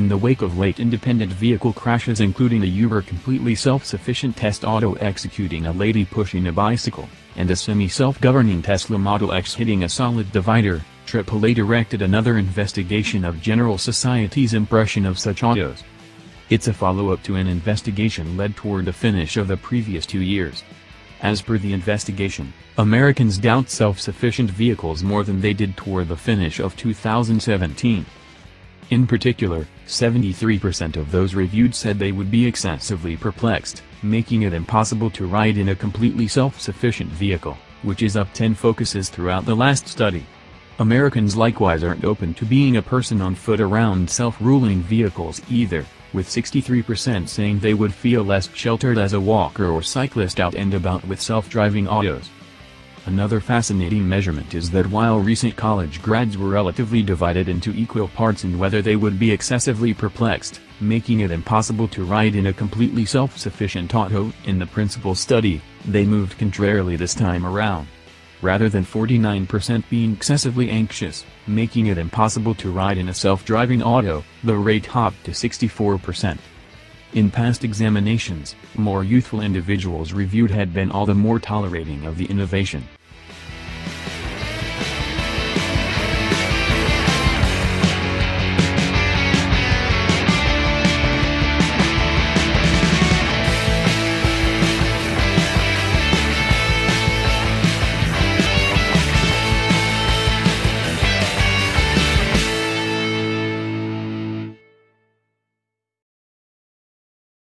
In the wake of late independent vehicle crashes including a Uber completely self-sufficient test auto executing a lady pushing a bicycle, and a semi-self-governing Tesla Model X hitting a solid divider, AAA directed another investigation of General Society's impression of such autos. It's a follow-up to an investigation led toward the finish of the previous two years. As per the investigation, Americans doubt self-sufficient vehicles more than they did toward the finish of 2017. In particular, 73% of those reviewed said they would be excessively perplexed, making it impossible to ride in a completely self-sufficient vehicle, which is up 10 focuses throughout the last study. Americans likewise aren't open to being a person on foot around self-ruling vehicles either, with 63% saying they would feel less sheltered as a walker or cyclist out and about with self-driving autos. Another fascinating measurement is that while recent college grads were relatively divided into equal parts in whether they would be excessively perplexed, making it impossible to ride in a completely self-sufficient auto in the principal study, they moved contrarily this time around. Rather than 49% being excessively anxious, making it impossible to ride in a self-driving auto, the rate hopped to 64%. In past examinations, more youthful individuals reviewed had been all the more tolerating of the innovation,